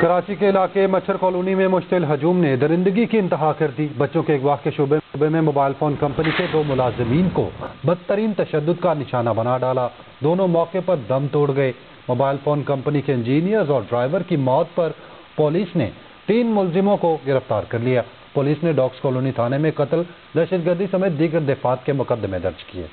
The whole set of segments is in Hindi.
कराची के इलाके मच्छर कॉलोनी में मुश्तिल हजूम ने दरिंदगी की इंतहा कर दी। बच्चों के अगवा के शुबे शोबे में मोबाइल फ़ोन कंपनी के दो मुलाजमीन को बदतरीन तशद का निशाना बना डाला। दोनों मौके पर दम तोड़ गए। मोबाइल फ़ोन कंपनी के इंजीनियर्स और ड्राइवर की मौत पर पुलिस ने तीन मुलजिमों को गिरफ़्तार कर लिया। पुलिस ने डॉक्स कॉलोनी थाने में कत्ल, दहशतगर्दी समेत दीगर दफात के मुकदमे दर्ज किए।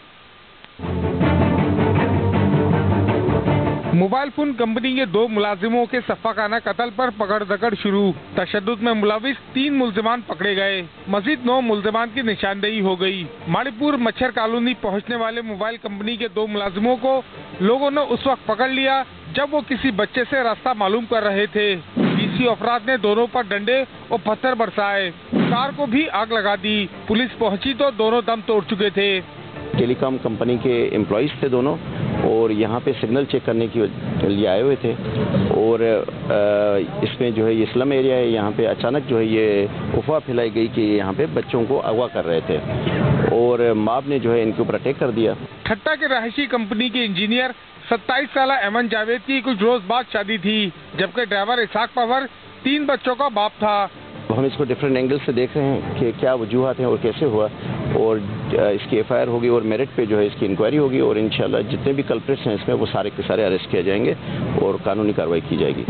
मोबाइल फ़ोन कंपनी के दो मुलाजिमों के सफाकाना कत्ल पर पकड़ दकड़ शुरू। तशद में मुलविस तीन मुलजमान पकड़े गए। मजीद नौ मुलजमान की निशानदेही हो गई। माड़ीपुर मच्छर कॉलोनी पहुँचने वाले मोबाइल कंपनी के दो मुलाजिमों को लोगों ने उस वक्त पकड़ लिया जब वो किसी बच्चे से रास्ता मालूम कर रहे थे। डीसी अफराद ने दोनों पर डंडे और पत्थर बरसाए। कार को भी आग लगा दी। पुलिस पहुँची तो दोनों दम तोड़ चुके थे। टेलीकॉम कंपनी के एम्प्लॉज थे दोनों। और यहाँ पे सिग्नल चेक करने के लिए आए हुए थे। और इसमें जो है ये स्लम एरिया है, यहाँ पे अचानक जो है ये अफवाह फैलाई गई कि यहाँ पे बच्चों को अगवा कर रहे थे। और माप ने जो है इनके ऊपर अटैक कर दिया। ठट्टा के रहायशी कंपनी के इंजीनियर 27 साल अमन जावेद की कुछ रोज बाद शादी थी, जबकि ड्राइवर इसाक पवर तीन बच्चों का बाप था। हम इसको डिफरेंट एंगल से देख रहे हैं कि क्या वजूहत हैं और कैसे हुआ। और इसकी एफ़ होगी और मेरिट पे जो है इसकी इंक्वायरी होगी और इन जितने भी कल्प्रेट्स हैं इसमें वो सारे के सारे अरेस्ट किए जाएँगे और कानूनी कार्रवाई की जाएगी।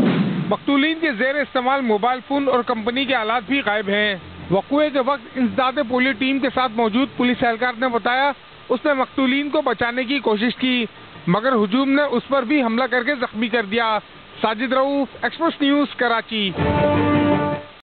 मकतूलिन के जेर इस्तेमाल मोबाइल फ़ोन और कंपनी के आलात भी गायब हैं। वकुए के वक्त इंसदाद पोलियो टीम के साथ मौजूद पुलिस एहलकार ने बताया, उसने मकतूलिन को बचाने की कोशिश की, मगर हजूम ने उस पर भी हमला करके जख्मी कर दिया। Sajid Rauf Express News Karachi.